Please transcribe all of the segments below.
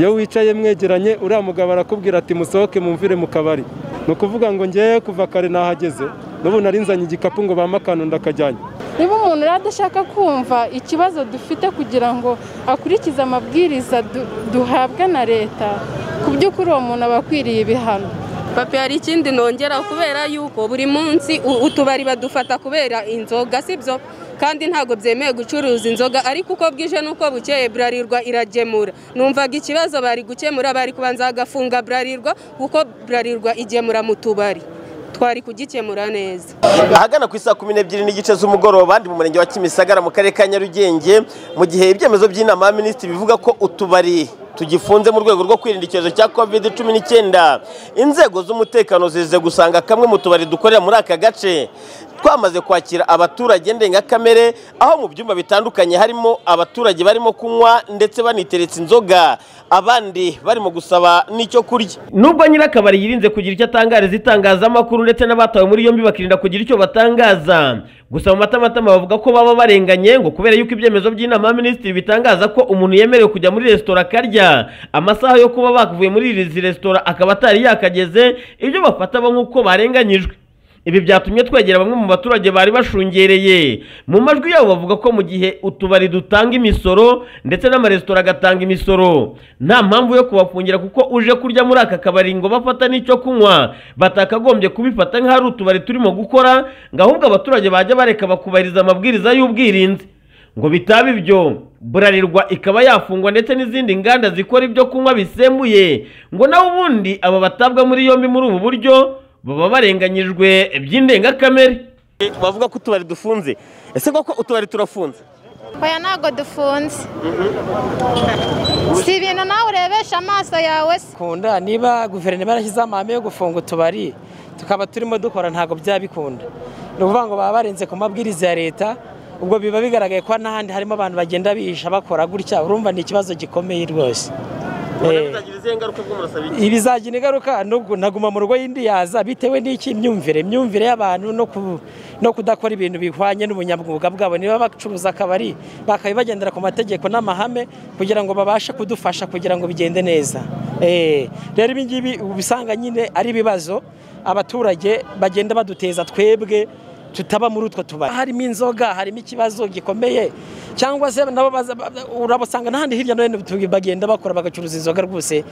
iyo wicaye mwegeranye uriya mugabo arakubwira ati musohoke mumvire mu kabari ni ukuvuga ngo ngewe kuva kare nahageze n'ubu nari nzanye igikapu ngo bampe akantu ndakajyanye. Niba umuntu rero adashaka kumva ikibazo dufite kugira ngo akurikize amabwiriza du- duhabwa na leta ku by'ukuri uwo muntu aba akwiriye ibihano. Papi hari ikindi nongera kubera yuko buri munsi utubari badufata kubera inzoga sibyo kandi ntabwo byemewe gucuruza inzoga ariko uko bwije n'uko bukeye burarirwa iragemura. Numvaga ikibazo bari gukemura bari kubanza bagafunga burarirwa kuko burarirwa igemura mu tubari. Twari kugikemura neza. Ahagana ku isaa kumi n'ebyiri n'igice z'umugoroba ndi mu murenge wa kimisagara mu karere ka nyarugenge mu gihe ibyemezo by'inama y'aminisitiri bivuga ko utubari tugifunze mu rwego rwo kwirinda icyorezo cya covid cumi n'icyenda. Inzego z'umutekano zize gusanga kamwe mu tubari dukorera muri aka gace. Twamaze kwakira abaturage ndengakamere aho mu byumba bitandukanye harimo abaturage barimo kunywa ndetse baniteretse inzoga. Abandi barimo gusaba n'icyo kurya. Nubwo nyirakabari yirinze kugira icyo atangariza itangazamakuru ndetse n'abatawe muri yombi bakirinda kugira icyo batangaza. Gusa mu matamatama bavuga ko baba barenganye ngo kubera yuko ibyemezo by'inama y'aminisitiri bitangaza ko umuntu yemerewe kujya muri resitora akarya amasaha yo kuba bavuye muri izi resitora akaba atari yakageze ibyo bafata bo nk'uko barenganyijwe. Ibi byatumye twegera bamwe mu baturage bari bashungereye. Mu majwi yabo bavuga ko mu gihe utubari dutanga imisoro ndetse n'amaresitora agatanga imisoro. Nta mpamvu yo kubafungira kuko uje kurya muri aka kabari ngo bafata n'icyo kunywa. Batakagombye kubifata nk'aho ari utubari turimo gukora ngo ahubwo abaturage bajya bareka bakubahiriza amabwiriza y'ubwirinzi. Ngo bitaba ibyo burarirwa ikaba yafungwa ndetse n'izindi nganda zikora ibyo kunywa bisembuye. Ngo nawe ubundi aba batabwa muri yombi muri ubu buryo baba barenganyijwe by'indengakamere bavuga ko utubari dufunze. Ese koko utubari turafunze? Oya ntabwo dufunze. Si ibintu nawe urebesha amaso yawe se. Kunda niba guverinoma yarashyizeho amahame yo gufunga utubari tukaba turimo dukora ntabwo byaba bikunda ni ukuvuga ngo baba barenze ku mabwiriza ya leta ubwo biba bigaragaye ko n'ahandi harimo abantu bagenda bihisha bakora gutya urumva ni ikibazo gikomeye rwose. Ibizagira ingaruka naguma mu rugo yindi yaza bitewe n'iki? Imyumvire imyumvire y'abantu no ku- no kudakora ibintu bihwanye n'ubunyamwuga bwabo. Niba bacuruza akabari bakaba bagendera ku mategeko n'amahame kugira ngo babashe kudufasha kugira ngo bigende neza. Eh, rero ibi ngibi uba usanga nyine ari ibibazo abaturage bagenda baduteza twebwe tutaba muri utwo tubari. Harimo inzoga harimo ikibazo gikomeye cyangwa se nabo urabasanga n'ahandi hirya no hino bagenda bakora bagacuruza inzoga rwose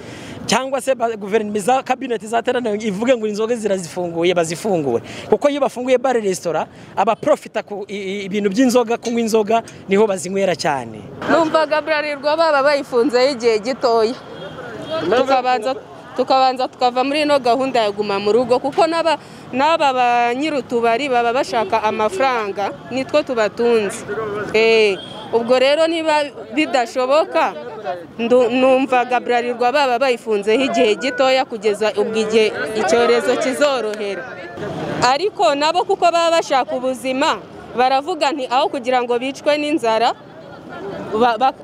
cyangwa se guverinoma za kabineti zateraniye ivuge ngo inzoga zirazifunguye bazifungure kuko iyo bafunguye bare resitora abaprofita ku ibintu by'inzoga kunywa inzoga ni ho bazinywera cyane. Numvaga burarirwa baba bayifunzeho igihe gitoya. Tukabanza tukabanza tukava muri ino gahunda ya guma mu rugo kuko n'aba ba nyir'utubari baba bashaka amafaranga nitwo tubatunze. Eh, ubwo rero niba bidashoboka numvaga burarirwa baba bayifunzeho igihe gitoya kugeza ubwo igihe icyorezo kizorohera. Ariko nabo kuko baba bashaka ubuzima baravuga nti aho kugira ngo bicwe n'inzara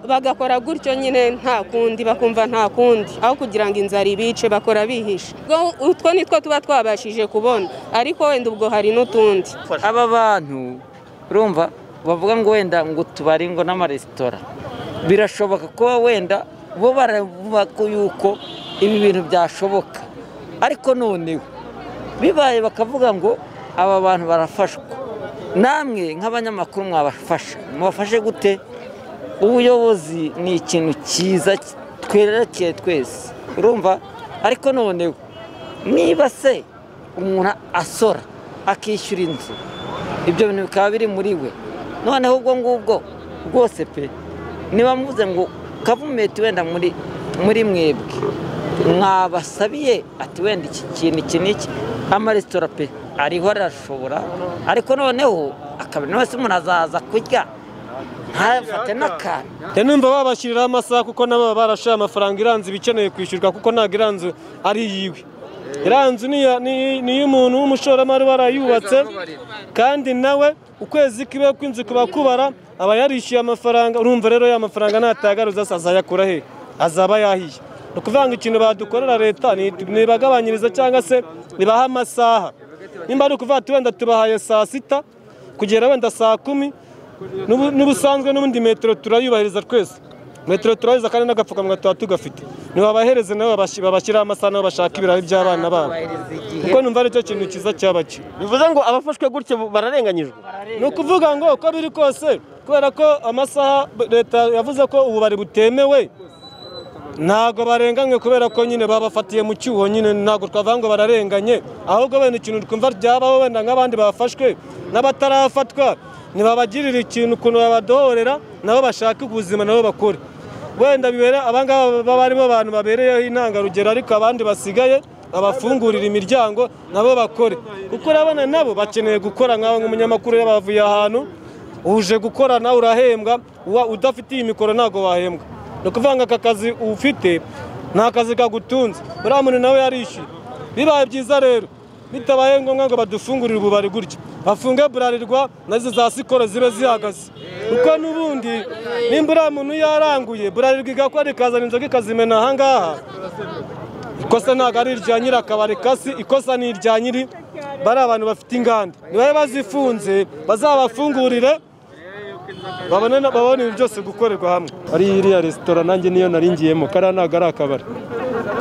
bagakora gutyo nyine nta kundi bakumva nta kundi. Aho kugira ngo inzara ibice bakora bihishe. Ubwo utwo ni two tuba twabashije kubona. Ariko wenda ubwo hari n'utundi. Aba bantu urumva bavuga ngo wenda ngo tubari ngo n'amaresitora. Birashoboka kuba wenda bo baravuga ko yuko ibi bintu byashoboka. Ariko noneho bibaye bakavuga ngo aba bantu barafashwa. Namwe nk'abanyamakuru mwabafasha. Mubafashe gute? Ubuyobozi ni ikintu cyiza twerekeye twese. Urumva? Ariko noneho niba se umuntu asora akishyura inzu ibyo bintu bikaba biri muri we. Noneho ubwo ngubwo rwose pe niba muvuze ngo kavumenti wenda muri muri mwebwe. Mwabasabiye ati wenda iki kintu iki n'iki? Amaresitora pe ariho arashobora. Ariko noneho akabari wese umuntu azaza kurya. Ntafate n'akantu rero numva babashyiriraho amasaha kuko nabo baba amafaranga iranzu iba ikeneye kwishyurwa kuko ntabwo iranzu ari iyiwe. Iranzu ni iy'umuntu w'umushoramari warayubatse kandi nawe ukwezi kibe kw'inzu kuba kubara aba yarishyuye amafaranga urumva rero ya mafaranga natagaruza azayakura he? Azaba yahiye. Ni ukuvuga ngo ikintu badukorera leta ni- nibagabanyiriza cyangwa se nibaha amasaha. Nimba ari ukuvuga ati wenda tubahaye saa sita kugera wenda saa kumi n'ubusanzwe n'ubundi metero turayubahiriza twese. Metero turayiza kandi n'agapfukamunwa tuba tugafite. Ntibabahereze nabo babashyiraho amasaha nabo bashaka ibirayi by'abana babo. Kuko numva ari cyo kintu cyiza cyaba cyo. Bivuze ngo abafashwe gutya bararenganyijwe. Ni ukuvuga ngo uko biri kose kubera ko amasaha leta yavuze ko ububari butemewe ntabwo barenganywe kubera ko nyine babafatiye mu cyuho nyine ntabwo twavuga ngo bararenganye. Ahubwo wenda ikintu twumva ryabaho wenda nk'abandi bafashwe n'abatarafatwa ntibabagirire ikintu ukuntu babadohorera nabo bashaka ubuzima nabo bakore. Wenda bibere abangaba baba barimo abantu babereyeho intangarugero ariko abandi basigaye babafungurira imiryango nabo bakore. Kuko urabona nabo bakeneye gukora nkawe nk'umunyamakuru iyo bavuye ahantu uje gukora nawe urahembwa udafite iyi mikoro ntabwo wahembwa. Ni ukuvuga ngo aka kazi ufite ni akazi kagutunze. Uriya muntu nawe yarishyuye. Bibaye byiza rero. Bitabaye ngombwa ngo badufungurire ububari gutya. Bafunge burarirwa na zo za sikoro zibe zihagaze. Kuko n'ubundi nimba uriya muntu yaranguye burarirwa igakora ikazana inzoga ikazimena aha ngaha. Ikosa ntabwo ari irya nyiri akabari kasi ikosa ni irya nyiri bari abantu bafite inganda. Nibabe bazifunze bazabafungurire babone ibintu byose gukorerwa hamwe. Ari iriya resitora nanjye niyo naringiyemo kariya ntabwo ari akabari.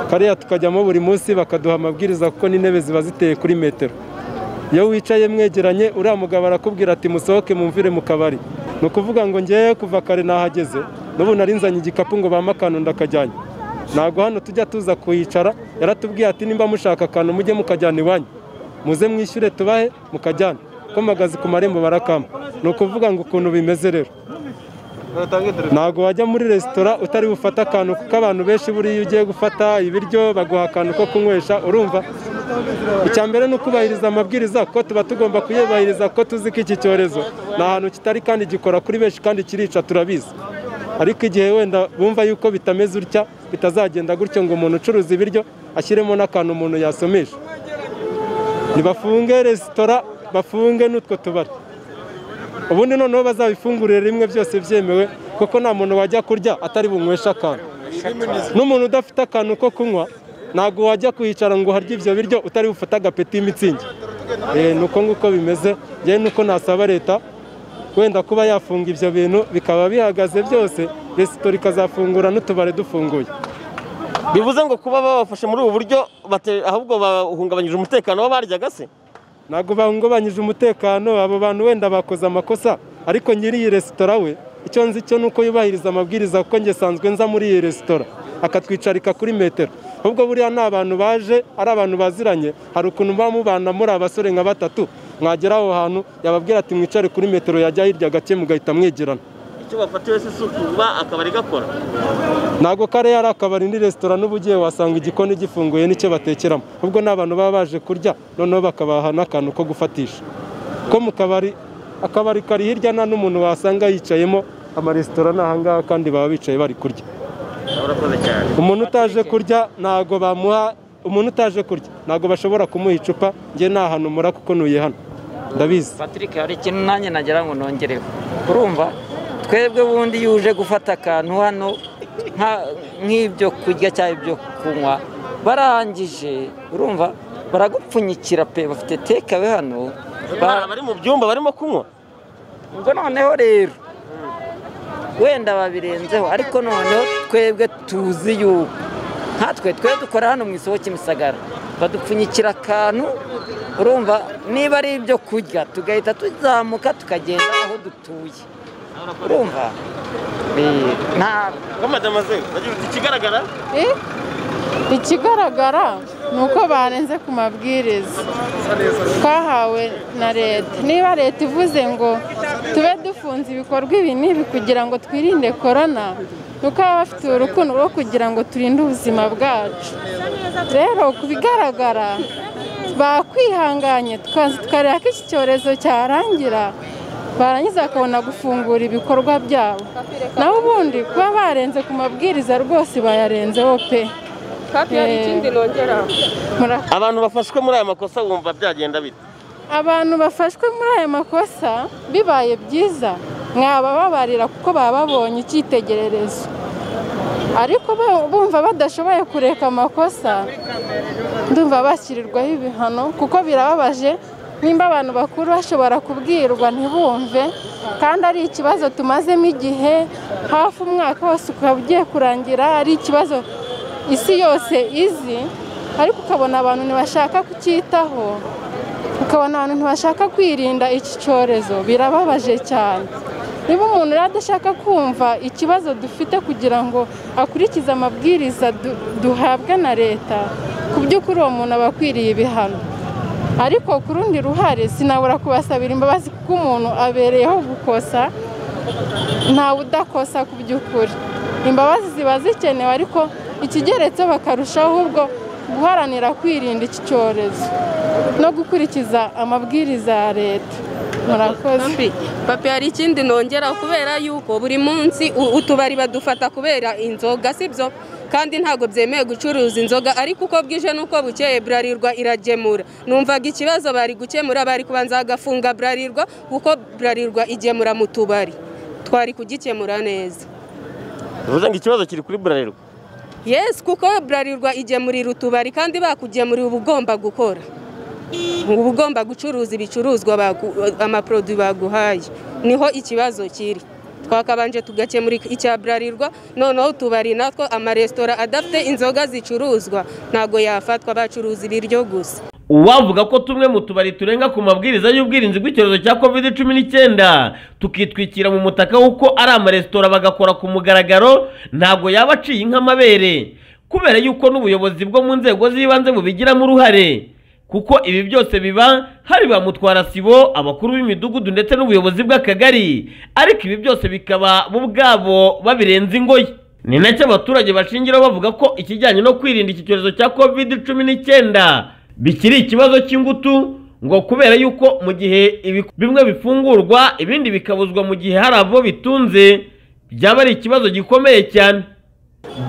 Kariya tukajyamo buri munsi bakaduha amabwiriza kuko n'intebe ziba ziteye kuri metero. Iyo wicaye mwegeranye uriya mugabo arakubwira ati musohoke mumvire mu kabari. Ni ukuvuga ngo ngewe kuva kare nahageze n'ubu narinzanye igikapu ngo bampe akantu ndakajyanye. Ntabwo hano tujya tuza kuhicara yaratubwiye ati nimba mushaka akantu mujye mukajyana iwanyu. Muze mwishyure tubahe mukajyana ko mpagaze ku marembo barakama. Ni ukuvuga ngo ukuntu bimeze rero. Ntabwo wajya muri resitora utari bufate akantu kuko abantu benshi buriya iyo ugiye gufata ibiryo baguha akantu ko kunywesha urumva? Icya mbere ni ukubahiriza amabwiriza kuko tuba tugomba kuyubahiriza kuko tuzi ko iki cyorezo. Ni ahantu kitari kandi gikora kuri benshi kandi kirica turabizi. Ariko igihe wenda bumva yuko bitameze utya bitazagenda gutyo ngo umuntu ucuruza ibiryo ashyiremo n'akantu umuntu yasomesha. Ntibafunge resitora bafunge n'utwo tubari. Ubundi noneho bazabifungurire rimwe byose byemewe kuko nta muntu wajya kurya atari bunyweshe akantu. N'umuntu udafite akantu ko kunywa ntabwo wajya kuhicara ngo uharye ibyo biryo utari bufate agapeti y'imitsingi Eh, ni uko nguko bimeze njyewe nuko nasaba leta wenda kuba yafunga ibyo bintu bikaba bihagaze byose resitora ikazafungura n'utubari dufunguye. Bivuze ngo kuba babafashe muri ubu buryo ahubwo bahungabanyije umutekano w'abaryaga se? Ntabwo bahungabanyije umutekano abo bantu wenda bakoze amakosa ariko nyiri iyi resitora we icyo nzi cyo ni uko yubahiriza amabwiriza kuko njye sanzwe nza muri iyi resitora. Akatwicarika kuri metero. Ahubwo buriya ni abantu baje ari abantu baziranye hari ukuntu muba mubana muri abasore nka batatu. Mwagera aho hantu yababwira ati mwicare kuri metero yajya hirya gake mugahita mwegerana. Icyo bafatiwe se si ukuba akabari gakora. Ntabwo kariya ari akabari ni resitora n'uba ugiye wasanga igikoni gifunguye n'icyo batekeramo. Ahubwo ni abantu baba baje kurya noneho bakabaha n'akantu ko gufatisha. Ko mu kabari akabari kari hirya nta n'umuntu wasanga yicayemo amaresitora ni ahangaha kandi baba bicaye bari kurya. Urakoze cyane. Umuntu utaje kurya ntabwo bamuha umuntu utaje kurya ntabwo bashobora kumuha icupa njye nta hantu mura kuko ntuye hano. Ndabizi. Patrick hari ikintu nanjye nagira ngo nongereho. Urumva? Twebwe bundi iyo uje gufata akantu hano nk'ibyo kurya cyangwa ibyo kunywa. Barangije urumva baragupfunyikira pe bafite tekawe hano. Ba- bari mu byumba barimo kunywa? Ubwo noneho rero wenda babirenzeho ariko noneho twebwe tuzi yuko nkatwe twe dukora hano mu isoko cy'imisagara badupfunyikira akantu urumva niba ari ibyo kurya tugahita tuzamuka tukagenda aho dutuye. Urumva bagira uti ikigaragara? Eh? ikigaragara ni uko barenze ku mabwiriza. Twahawe na leta. Niba leta ivuze ngo tube dufunze ibikorwa ibi n'ibi kugira ngo twirinde korona ni uko baba bafite urukundo rwo kugira ngo turinde ubuzima bwacu. Rero ku bigaragara bakwihanganye. Tukareba ko iki cyorezo cyarangira barangiza bakabona gufungura ibikorwa byabo. Naho ubundi kuba barenze ku mabwiriza rwose bayarenzeho pe. Hafi hari ikindi nongeraho Mura- abantu bafashwe muri aya makosa wumva byagenda bite? Abantu bafashwe muri aya makosa bibaye byiza. Mwabababarira kuko baba babonye icyitegererezo. Ariko bumva badashoboye kureka amakosa ndumva bashyirirwaho ibihano kuko birababaje. Nimba abantu bakuru bashobora kubwirwa ntibumve. Kandi ari ikibazo tumazemo igihe hafi umwaka wose ukaba ugiye kurangira ari ikibazo isi yose izi. Ariko ukabona abantu ntibashaka kucyitaho ukabona abantu ntibashaka kwirinda iki cyorezo. Birababaje cyane. Niba umuntu rero adashaka kumva ikibazo dufite kugira ngo akurikize amabwiriza du- duhabwa na leta ku by'ukuri uwo muntu aba akwiriye ibihano. Ariko ku rundi ruhare sinabura kubasabira imbabazi kuko umuntu abereyeho gukosa ntawe udakosa ku by'ukuri. Imbabazi ziba zikenewe ariko ikigeretseho bakarushaho ahubwo guharanira kwirinda iki cyorezo no gukurikiza amabwiriza ya leta. Murakoze. Papi, hari ikindi nongera kubera yuko buri munsi utubari badufata kubera inzoga sibyo kandi ntabwo byemewe gucuruza inzoga ariko uko bwije n'uko bukeye burarirwa iragemura. Numvaga ikibazo bari gukemura bari kubanza bagafunga burarirwa kuko burarirwa igemura mu tubari. Twari kugikemura neza. Bivuze ngo ikibazo kiri kuri burarirwa yesi kuko burarirwa igemurira utubari kandi bakugemurira uba ugomba gukora. Uba ugomba gucuruza ibicuruzwa amaporoduwi baguhaye. Niho ikibazo kiri. Twakabanje tugakemura icya burarirwa noneho utubari natwo amaresitora adafite inzoga zicuruzwa. Ntabwo yafatwa bacuruza ibiryo gusa. Uwavuga ko tumwe mu tubari turenga ku mabwiriza y'ubwirinzi bw'icyorezo cya covid cumi n'icyenda tukitwikira mu mutaka w'uko ari amaresitora bagakora ku mugaragaro ntabwo yaba aciye nk'amabere kubera yuko n'ubuyobozi bwo mu nzego z'ibanze bubigiramo uruhare kuko ibi byose biba hari ba mutwarasibo abakuru b'imidugudu ndetse n'ubuyobozi bw'akagari ariko ibi byose bikaba bo ubwabo babirenza ingoyi. Ni na cyo abaturage bashingiraho bavuga ko ikijyanye no kwirinda iki cyorezo cya covid cumi n'icyenda bikiri ikibazo cy'ingutu ngo kubera yuko mu gihe bimwe bifungurwa ibindi bikabuzwa mu gihe hari abo bitunze byaba ari ikibazo gikomeye cyane.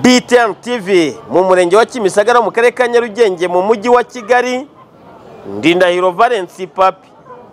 BTN TV mu murenge wa Kimisagara mu karere ka Nyarugenge mu mujyi wa Kigali ndi ndahiro papi.